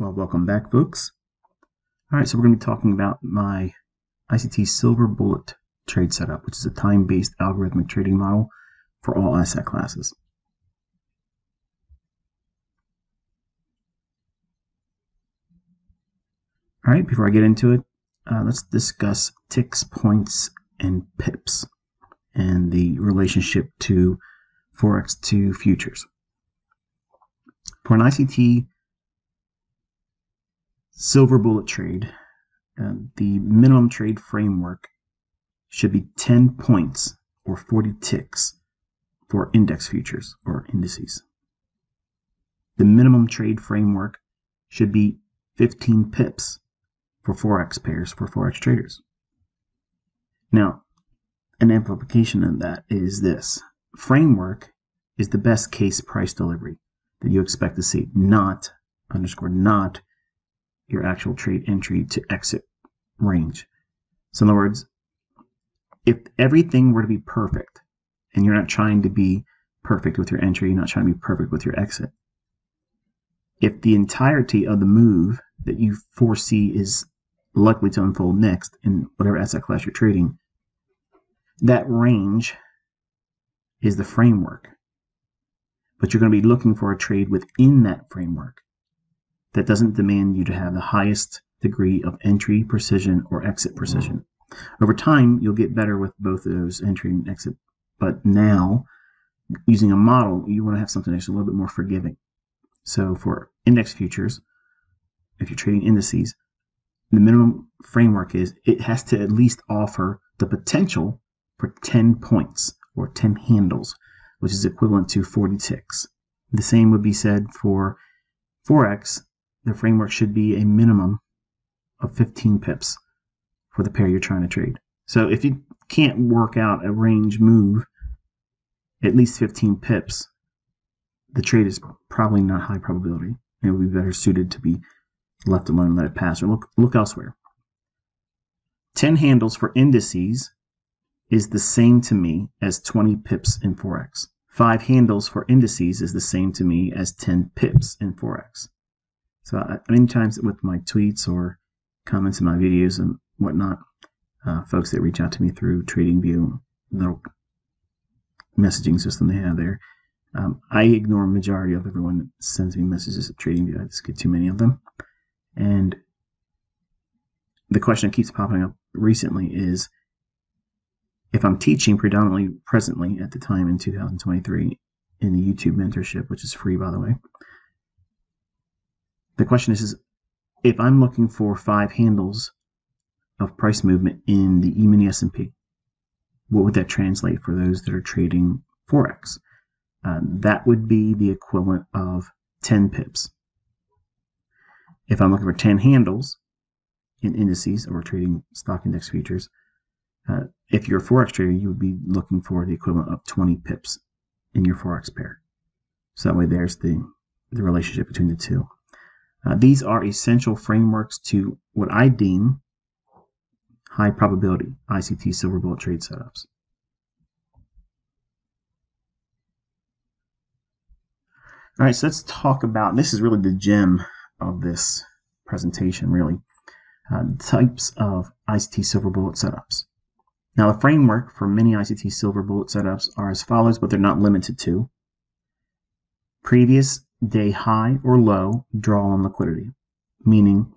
Well, welcome back, folks. All right, so we're going to be talking about my ICT Silver Bullet trade setup, which is a time-based algorithmic trading model for all asset classes. All right, before I get into it, uh, let's discuss ticks, points, and pips and the relationship to Forex to futures. For an ICT silver bullet trade, uh, the minimum trade framework should be 10 points or 40 ticks for index futures or indices. The minimum trade framework should be 15 pips for Forex pairs for Forex traders. Now, an amplification of that is this framework is the best case price delivery that you expect to see, not underscore not your actual trade entry to exit range. So in other words, if everything were to be perfect, and you're not trying to be perfect with your entry, you're not trying to be perfect with your exit. If the entirety of the move that you foresee is likely to unfold next in whatever asset class you're trading, that range is the framework. But you're going to be looking for a trade within that framework that doesn't demand you to have the highest degree of entry precision or exit precision. Over time, you'll get better with both of those entry and exit. But now, using a model, you want to have something that's a little bit more forgiving. So for index futures, if you're trading indices, the minimum framework is it has to at least offer the potential for 10 points or 10 handles, which is equivalent to 40 ticks. The same would be said for Forex the framework should be a minimum of 15 pips for the pair you're trying to trade. So if you can't work out a range move at least 15 pips, the trade is probably not high probability. It would be better suited to be left alone and let it pass or look, look elsewhere. 10 handles for indices is the same to me as 20 pips in Forex. 5 handles for indices is the same to me as 10 pips in Forex. So uh, many times with my tweets or comments in my videos and whatnot, uh, folks that reach out to me through TradingView, little messaging system they have there, um, I ignore majority of everyone that sends me messages at TradingView. I just get too many of them. And the question that keeps popping up recently is if I'm teaching predominantly presently at the time in 2023 in the YouTube mentorship, which is free by the way, the question is, is if I'm looking for five handles of price movement in the E-mini S&P, what would that translate for those that are trading Forex? Uh, that would be the equivalent of 10 pips. If I'm looking for 10 handles in indices or trading stock index futures, uh, if you're a Forex trader, you would be looking for the equivalent of 20 pips in your Forex pair. So that way there's the, the relationship between the two. Uh, these are essential frameworks to what I deem high probability ICT silver bullet trade setups. All right, so let's talk about this is really the gem of this presentation, really. Uh, types of ICT silver bullet setups. Now, the framework for many ICT silver bullet setups are as follows, but they're not limited to. Previous day high or low draw on liquidity, meaning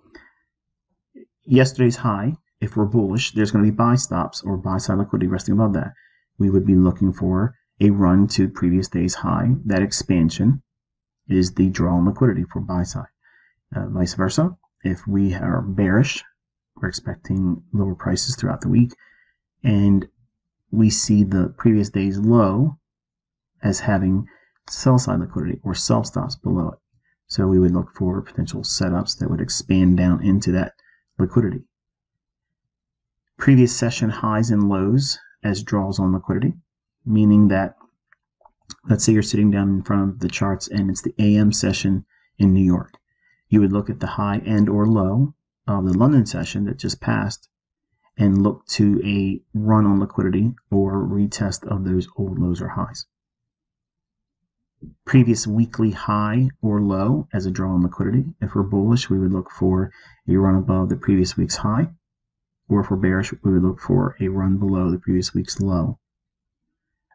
yesterday's high, if we're bullish, there's going to be buy stops or buy side liquidity resting above that. We would be looking for a run to previous day's high. That expansion is the draw on liquidity for buy side. Uh, vice versa, if we are bearish, we're expecting lower prices throughout the week, and we see the previous day's low as having sell side liquidity or sell stops below it. So we would look for potential setups that would expand down into that liquidity. Previous session highs and lows as draws on liquidity, meaning that let's say you're sitting down in front of the charts and it's the AM session in New York. You would look at the high and or low of the London session that just passed and look to a run on liquidity or retest of those old lows or highs. Previous weekly high or low as a draw on liquidity. If we're bullish, we would look for a run above the previous week's high. Or if we're bearish, we would look for a run below the previous week's low.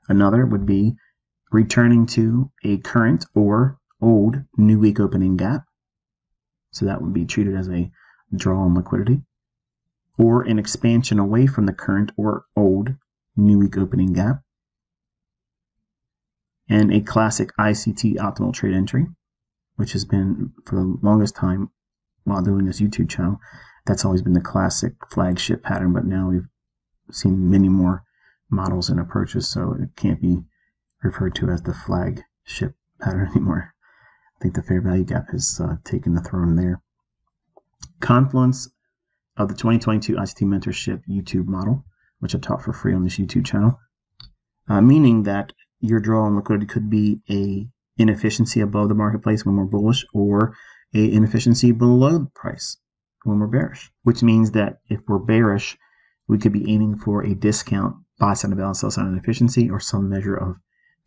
Another would be returning to a current or old new week opening gap. So that would be treated as a draw on liquidity. Or an expansion away from the current or old new week opening gap and a classic ICT optimal trade entry, which has been for the longest time while doing this YouTube channel. That's always been the classic flagship pattern, but now we've seen many more models and approaches, so it can't be referred to as the flagship pattern anymore. I think the fair value gap has uh, taken the throne there. Confluence of the 2022 ICT mentorship YouTube model, which I taught for free on this YouTube channel, uh, meaning that your draw on liquidity could be a inefficiency above the marketplace when we're bullish or a inefficiency below the price when we're bearish, which means that if we're bearish, we could be aiming for a discount buy side imbalance, sell side inefficiency, or some measure of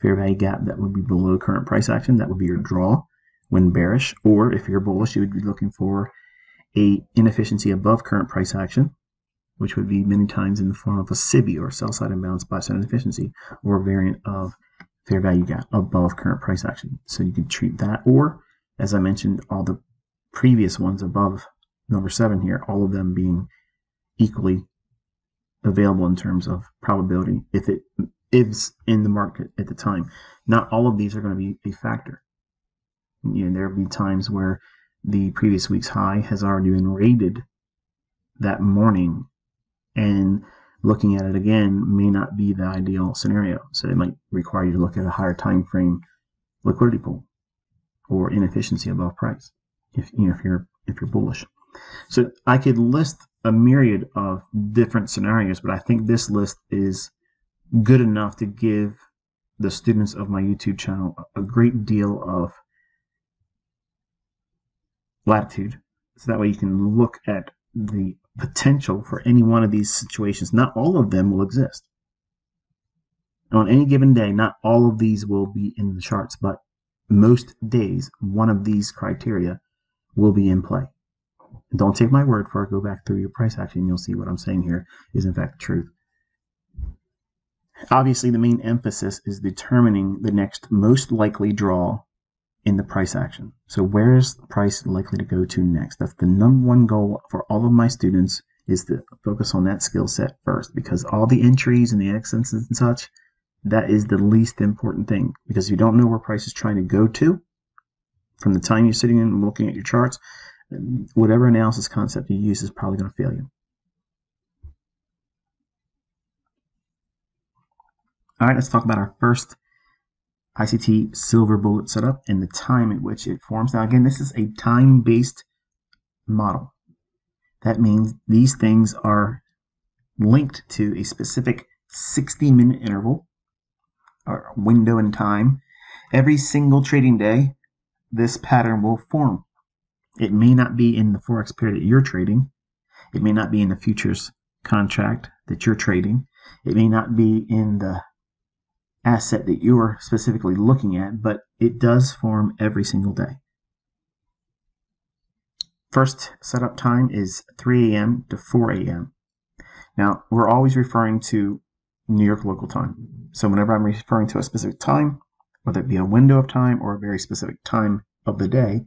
fair value gap that would be below current price action. That would be your draw when bearish. Or if you're bullish, you would be looking for a inefficiency above current price action, which would be many times in the form of a SIBI or sell side imbalance buy side inefficiency or a variant of fair value gap above current price action. So you can treat that or as I mentioned, all the previous ones above number seven here, all of them being equally available in terms of probability if it is in the market at the time. Not all of these are going to be a factor. You know, there'll be times where the previous week's high has already been rated that morning and looking at it again may not be the ideal scenario. So it might require you to look at a higher time frame liquidity pool or inefficiency above price if you know if you're if you're bullish. So I could list a myriad of different scenarios, but I think this list is good enough to give the students of my YouTube channel a great deal of latitude. So that way you can look at the potential for any one of these situations. Not all of them will exist. On any given day, not all of these will be in the charts, but most days, one of these criteria will be in play. And don't take my word for it. Go back through your price action. You'll see what I'm saying here is in fact truth. Obviously, the main emphasis is determining the next most likely draw in the price action. So where is the price likely to go to next? That's the number one goal for all of my students is to focus on that skill set first because all the entries and the exits and such, that is the least important thing because if you don't know where price is trying to go to from the time you're sitting and looking at your charts, whatever analysis concept you use is probably going to fail you. All right, let's talk about our first ICT silver bullet setup and the time at which it forms. Now, again, this is a time-based model. That means these things are linked to a specific 60-minute interval or window in time. Every single trading day, this pattern will form. It may not be in the Forex pair that you're trading. It may not be in the futures contract that you're trading. It may not be in the asset that you're specifically looking at, but it does form every single day. First setup time is 3 a.m. to 4 a.m. Now, we're always referring to New York local time. So whenever I'm referring to a specific time, whether it be a window of time or a very specific time of the day,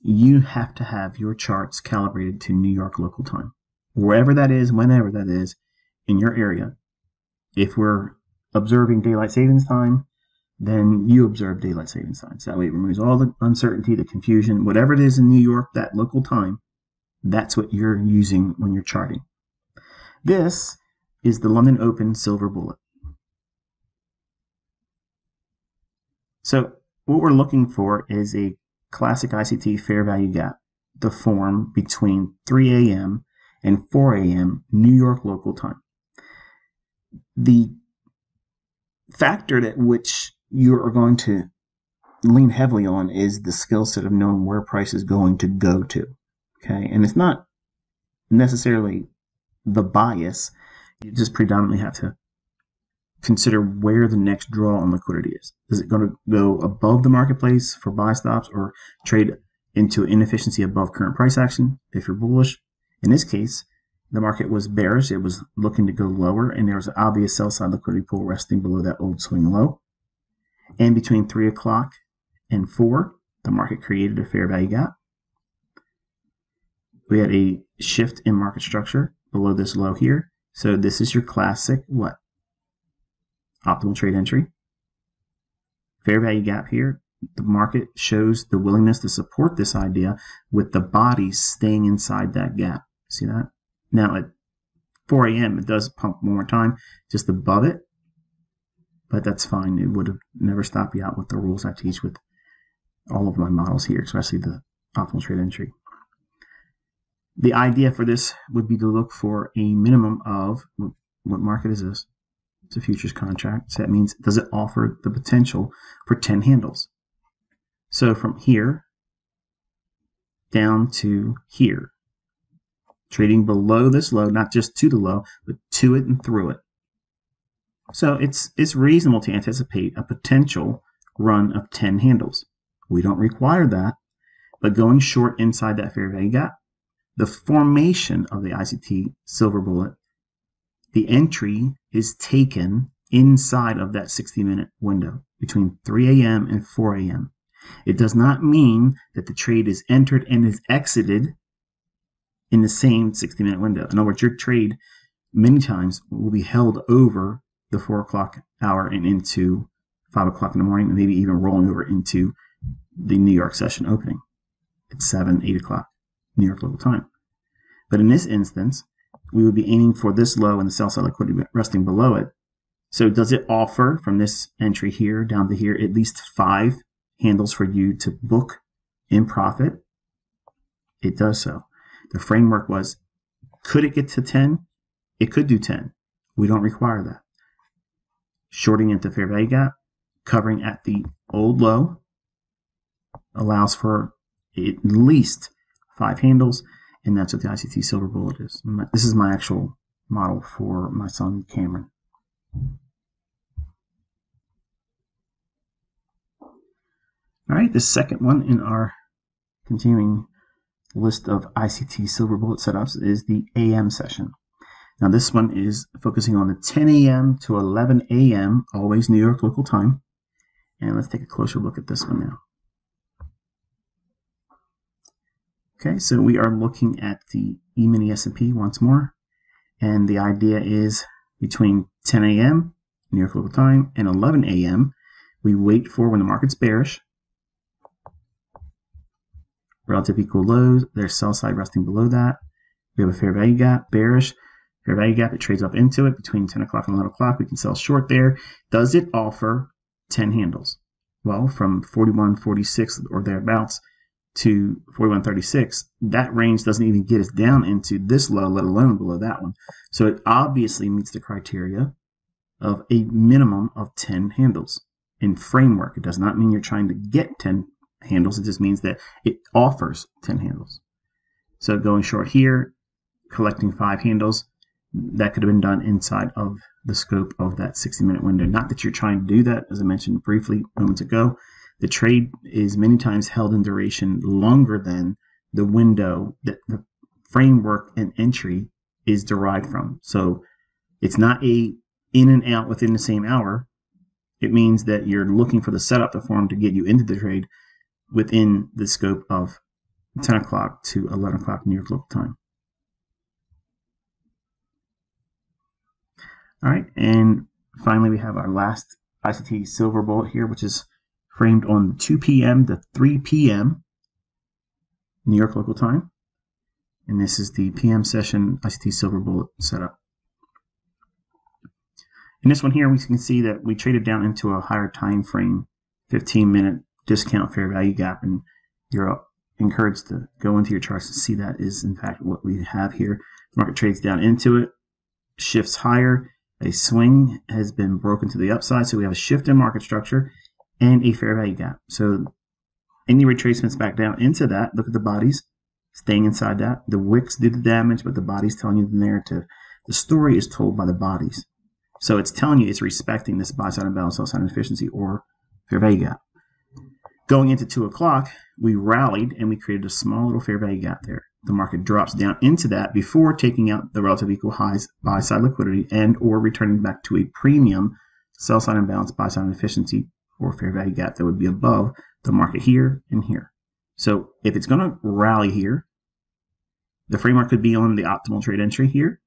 you have to have your charts calibrated to New York local time. Wherever that is, whenever that is, in your area. If we're observing daylight savings time, then you observe daylight savings time. So that way it removes all the uncertainty, the confusion, whatever it is in New York, that local time, that's what you're using when you're charting. This is the London Open Silver Bullet. So what we're looking for is a classic ICT fair value gap, the form between 3 a.m. and 4 a.m. New York local time. The factor at which you are going to lean heavily on is the skill set of knowing where price is going to go to. Okay, and it's not necessarily the bias. You just predominantly have to consider where the next draw on liquidity is. Is it going to go above the marketplace for buy stops or trade into inefficiency above current price action if you're bullish? In this case, the market was bearish. It was looking to go lower, and there was an obvious sell side liquidity pool resting below that old swing low. And between 3 o'clock and 4, the market created a fair value gap. We had a shift in market structure below this low here. So this is your classic what? Optimal trade entry. Fair value gap here. The market shows the willingness to support this idea with the bodies staying inside that gap. See that? Now at 4 a.m. it does pump one more time just above it, but that's fine. It would have never stopped you out with the rules I teach with all of my models here, especially the optimal trade entry. The idea for this would be to look for a minimum of what market is this? It's a futures contract. So that means does it offer the potential for 10 handles? So from here down to here, trading below this low, not just to the low, but to it and through it. So it's it's reasonable to anticipate a potential run of 10 handles. We don't require that, but going short inside that fair value gap, the formation of the ICT silver bullet, the entry is taken inside of that 60 minute window between 3 a.m. and 4 a.m. It does not mean that the trade is entered and is exited in the same 60 minute window. In other words, your trade many times will be held over the four o'clock hour and into five o'clock in the morning, and maybe even rolling over into the New York session opening at seven, eight o'clock New York local time. But in this instance, we would be aiming for this low and the sell side liquidity resting below it. So does it offer from this entry here down to here at least five handles for you to book in profit? It does so. The framework was, could it get to 10? It could do 10. We don't require that. Shorting into fair value gap, covering at the old low, allows for at least five handles, and that's what the ICT Silver Bullet is. This is my actual model for my son Cameron. All right, the second one in our continuing list of ICT Silver Bullet setups is the AM session. Now this one is focusing on the 10 a.m. to 11 a.m. always New York local time. And let's take a closer look at this one now. Okay, so we are looking at the E-mini S&P once more. And the idea is between 10 a.m. New York local time and 11 a.m. We wait for when the market's bearish relative equal lows. There's sell side resting below that. We have a fair value gap, bearish. Fair value gap, it trades up into it between 10 o'clock and 11 o'clock. We can sell short there. Does it offer 10 handles? Well, from 41.46 or thereabouts to 41.36, that range doesn't even get us down into this low, let alone below that one. So it obviously meets the criteria of a minimum of 10 handles. In framework, it does not mean you're trying to get 10 handles. It just means that it offers 10 handles. So going short here, collecting five handles, that could have been done inside of the scope of that 60 minute window. Not that you're trying to do that, as I mentioned briefly moments ago. The trade is many times held in duration longer than the window that the framework and entry is derived from. So it's not a in and out within the same hour. It means that you're looking for the setup to form to get you into the trade within the scope of 10 o'clock to 11 o'clock New York local time. All right, and finally we have our last ICT silver bullet here, which is framed on 2 p.m. to 3 p.m. New York local time. And this is the PM session ICT silver bullet setup. In this one here, we can see that we traded down into a higher time frame, 15 minute discount fair value gap, and you're encouraged to go into your charts to see that is in fact what we have here. The market trades down into it, shifts higher. A swing has been broken to the upside, so we have a shift in market structure and a fair value gap. So any retracements back down into that, look at the bodies staying inside that. The wicks do the damage, but the bodies telling you the narrative. The story is told by the bodies. So it's telling you it's respecting this buy side imbalance, sell side inefficiency, or fair value gap. Going into two o'clock, we rallied and we created a small little fair value gap there. The market drops down into that before taking out the relative equal highs buy side liquidity and or returning back to a premium sell side imbalance, buy side inefficiency, or fair value gap that would be above the market here and here. So if it's going to rally here, the framework could be on the optimal trade entry here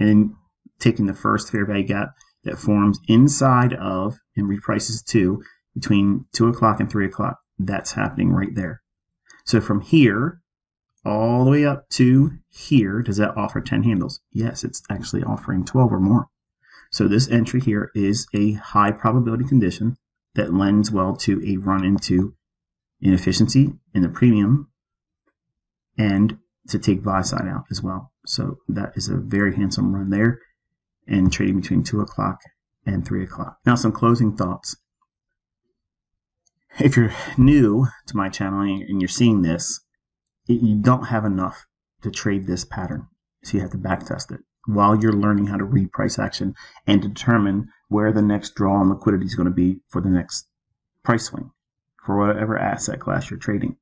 and taking the first fair value gap that forms inside of and reprices to between 2 o'clock and 3 o'clock. That's happening right there. So from here all the way up to here, does that offer 10 handles? Yes, it's actually offering 12 or more. So this entry here is a high probability condition that lends well to a run into inefficiency in the premium and to take buy side out as well. So that is a very handsome run there and trading between 2 o'clock and 3 o'clock. Now some closing thoughts. If you're new to my channel and you're seeing this, you don't have enough to trade this pattern. So you have to backtest it while you're learning how to read price action and determine where the next draw on liquidity is going to be for the next price swing for whatever asset class you're trading.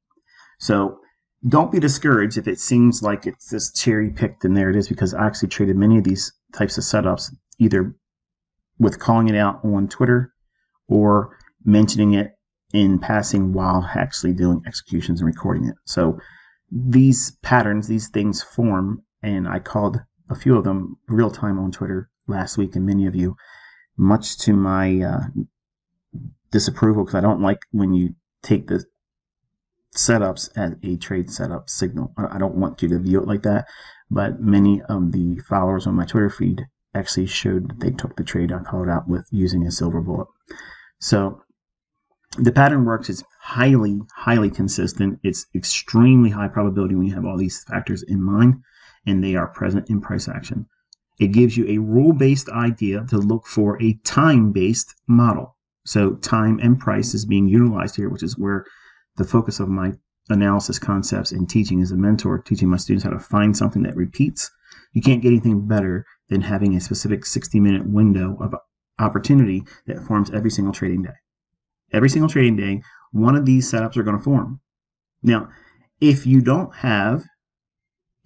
So don't be discouraged if it seems like it's just cherry picked and there it is because I actually traded many of these types of setups either with calling it out on Twitter or mentioning it in passing while actually doing executions and recording it. So these patterns, these things form, and I called a few of them real time on Twitter last week, and many of you, much to my uh, disapproval, because I don't like when you take the setups as a trade setup signal. I don't want you to view it like that, but many of the followers on my Twitter feed actually showed that they took the trade I called out with using a silver bullet. So the pattern works. It's highly, highly consistent. It's extremely high probability when you have all these factors in mind and they are present in price action. It gives you a rule based idea to look for a time based model. So, time and price is being utilized here, which is where the focus of my analysis concepts and teaching as a mentor, teaching my students how to find something that repeats. You can't get anything better than having a specific 60 minute window of opportunity that forms every single trading day. Every single trading day, one of these setups are going to form. Now, if you don't have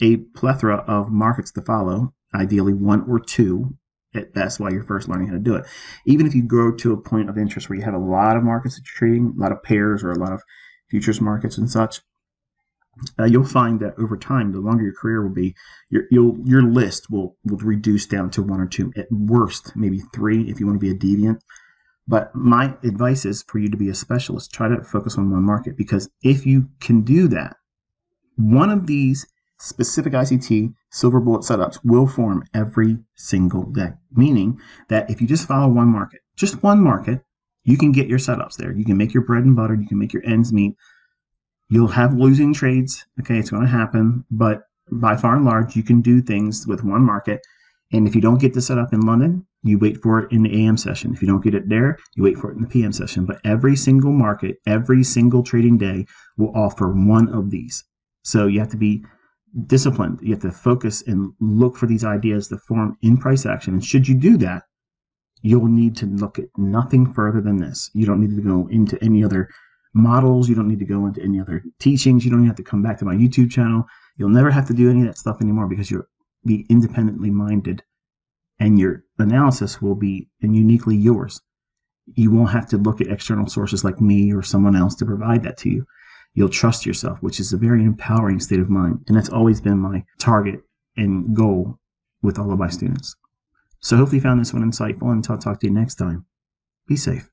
a plethora of markets to follow, ideally one or two at best while you're first learning how to do it. Even if you grow to a point of interest where you have a lot of markets that you're trading, a lot of pairs or a lot of futures markets and such, uh, you'll find that over time, the longer your career will be, your your list will will reduce down to one or two at worst, maybe three if you want to be a deviant. But my advice is for you to be a specialist. Try to focus on one market because if you can do that, one of these specific ICT silver bullet setups will form every single day. Meaning that if you just follow one market, just one market, you can get your setups there. You can make your bread and butter. You can make your ends meet. You'll have losing trades. Okay, it's going to happen. But by far and large, you can do things with one market. And if you don't get the setup in London, you wait for it in the AM session. If you don't get it there, you wait for it in the PM session. But every single market, every single trading day will offer one of these. So you have to be disciplined. You have to focus and look for these ideas to form in price action. And should you do that, you'll need to look at nothing further than this. You don't need to go into any other models. You don't need to go into any other teachings. You don't have to come back to my YouTube channel. You'll never have to do any of that stuff anymore because you'll be independently minded and your analysis will be uniquely yours. You won't have to look at external sources like me or someone else to provide that to you. You'll trust yourself, which is a very empowering state of mind. And that's always been my target and goal with all of my students. So hopefully you found this one insightful and I'll talk to you next time. Be safe.